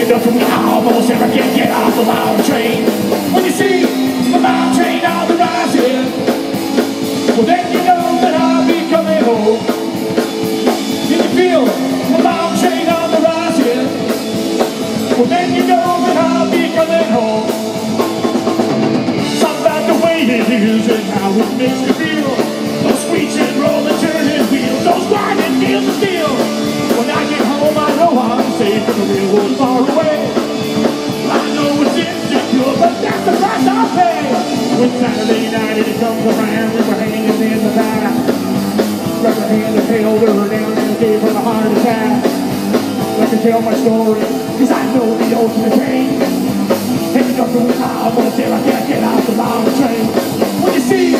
Waking up from almost never can get off the long train. When you see the long train on the rising, well then you know that I'll be coming home. Can you feel the long train on the rising? Well then you know that I'll be coming home. Something about the way it is and how it makes me feel. When Saturday night it comes around, we were hanging in the back. Grab her hand and held her down and gave her a heart attack. Let me tell my story, cause I know the ultimate pain. Picking up from the top until I can't get off the long train. When you see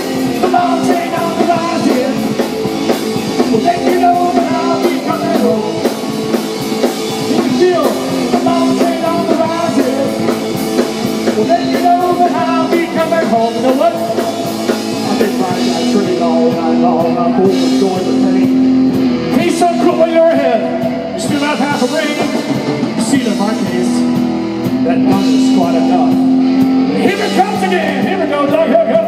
well then you know I'll be coming home. You know what? I've been riding that train all night long. I'm overjoyed the pain. You still have half a brain. See, in my enough. Here it comes again. Here we go, Doug.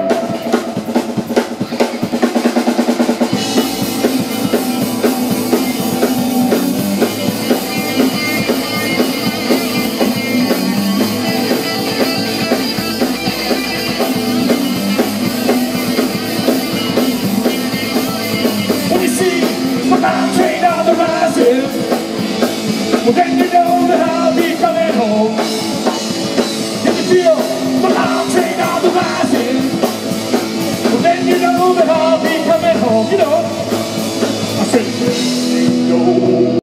The mountain on the rising Well then you know that I'll be coming home. You. Feel the Well then you know that I'll be coming home. You know